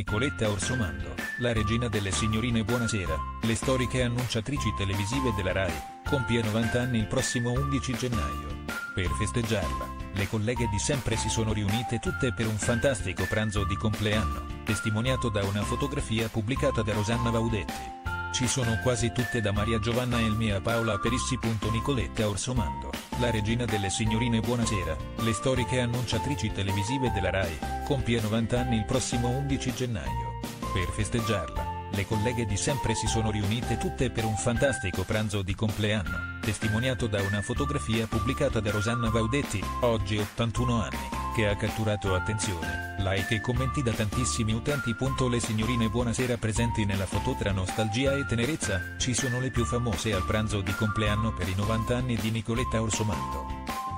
Nicoletta Orsomando, la regina delle signorine buonasera, le storiche annunciatrici televisive della RAI, compie 90 anni il prossimo 11 gennaio. Per festeggiarla, le colleghe di sempre si sono riunite tutte per un fantastico pranzo di compleanno, testimoniato da una fotografia pubblicata da Rosanna Vaudetti. Ci sono quasi tutte da Maria Giovanna Elmia Paola Perissi. Nicoletta Orsomando, la regina delle signorine buonasera, le storiche annunciatrici televisive della RAI, compie 90 anni il prossimo 11 gennaio. Per festeggiarla, le colleghe di sempre si sono riunite tutte per un fantastico pranzo di compleanno, testimoniato da una fotografia pubblicata da Rosanna Vaudetti, oggi 81 anni che ha catturato attenzione, like e commenti da tantissimi utenti. Le signorine buonasera presenti nella foto tra nostalgia e tenerezza, ci sono le più famose al pranzo di compleanno per i 90 anni di Nicoletta Orsomando.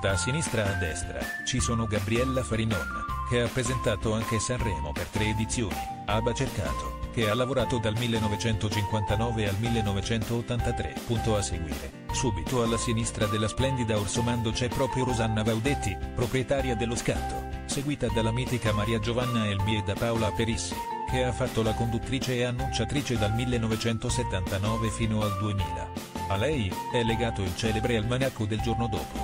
Da sinistra a destra, ci sono Gabriella Farinon, che ha presentato anche Sanremo per tre edizioni, Aba Cercato, che ha lavorato dal 1959 al 1983. Punto a seguire. Subito alla sinistra della splendida Orsomando c'è proprio Rosanna Vaudetti, proprietaria dello scatto, seguita dalla mitica Maria Giovanna Elmi e da Paola Perissi, che ha fatto la conduttrice e annunciatrice dal 1979 fino al 2000. A lei è legato il celebre almanacco del giorno dopo.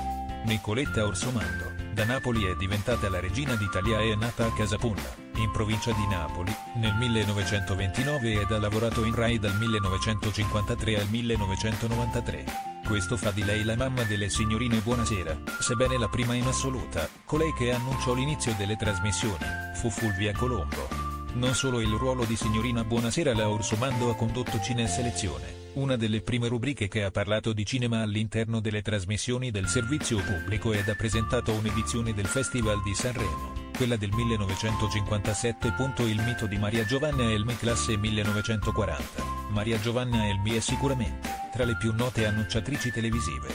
Nicoletta Orsomando, da Napoli è diventata la regina d'Italia e è nata a Casapulla, in provincia di Napoli, nel 1929 ed ha lavorato in Rai dal 1953 al 1993. Questo fa di lei la mamma delle signorine Buonasera, sebbene la prima in assoluta, colei che annunciò l'inizio delle trasmissioni, fu Fulvia Colombo. Non solo il ruolo di signorina Buonasera la Orsomando ha condotto Cine Selezione, una delle prime rubriche che ha parlato di cinema all'interno delle trasmissioni del servizio pubblico ed ha presentato un'edizione del Festival di Sanremo, quella del 1957. Il mito di Maria Giovanna Elmi classe 1940. Maria Giovanna Elmi è sicuramente tra le più note annunciatrici televisive.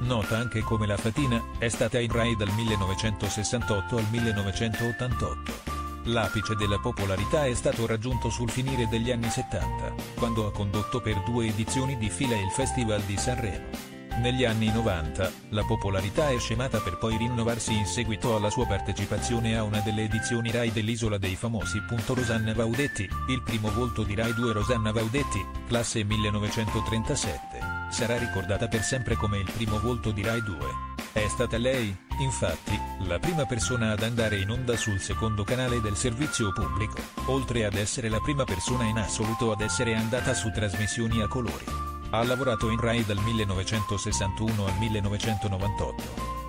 Nota anche come La Fatina, è stata in Rai dal 1968 al 1988. L'apice della popolarità è stato raggiunto sul finire degli anni 70, quando ha condotto per due edizioni di fila il Festival di Sanremo. Negli anni 90, la popolarità è scemata per poi rinnovarsi in seguito alla sua partecipazione a una delle edizioni Rai dell'Isola dei Famosi. Rosanna Vaudetti, il primo volto di Rai 2 Rosanna Vaudetti, classe 1937, sarà ricordata per sempre come il primo volto di Rai 2. È stata lei, infatti, la prima persona ad andare in onda sul secondo canale del servizio pubblico, oltre ad essere la prima persona in assoluto ad essere andata su trasmissioni a colori. Ha lavorato in Rai dal 1961 al 1998.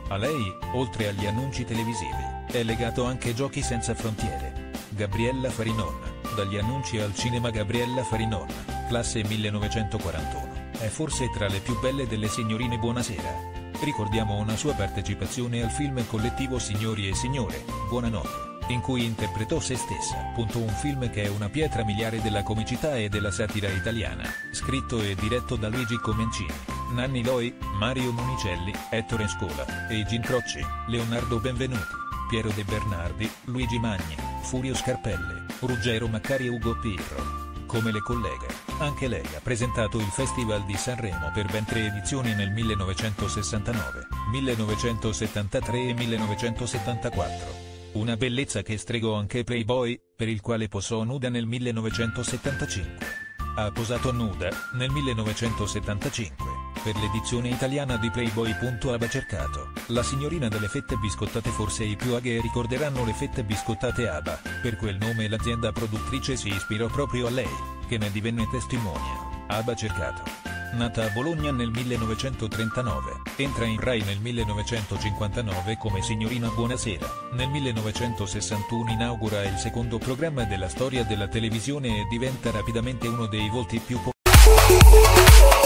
A lei, oltre agli annunci televisivi, è legato anche Giochi senza frontiere. Gabriella Farinon, dagli annunci al cinema Gabriella Farinon, classe 1941, è forse tra le più belle delle signorine Buonasera. Ricordiamo una sua partecipazione al film collettivo Signori e Signore, Buonanotte in cui interpretò se stessa. Un film che è una pietra miliare della comicità e della satira italiana, scritto e diretto da Luigi Comencini, Nanni Loi, Mario Monicelli, Ettore Scola, Egin Crocci, Leonardo Benvenuti, Piero De Bernardi, Luigi Magni, Furio Scarpelle, Ruggero Maccari e Ugo Pirro. Come le colleghe, anche lei ha presentato il Festival di Sanremo per ben tre edizioni nel 1969, 1973 e 1974. Una bellezza che stregò anche Playboy, per il quale posò nuda nel 1975. Ha posato nuda, nel 1975, per l'edizione italiana di Playboy. Aba cercato, la signorina delle fette biscottate forse i più aghe ricorderanno le fette biscottate Aba, per quel nome l'azienda produttrice si ispirò proprio a lei, che ne divenne testimonia. Aba cercato. Nata a Bologna nel 1939, entra in Rai nel 1959 come signorina Buonasera, nel 1961 inaugura il secondo programma della storia della televisione e diventa rapidamente uno dei volti più popolari.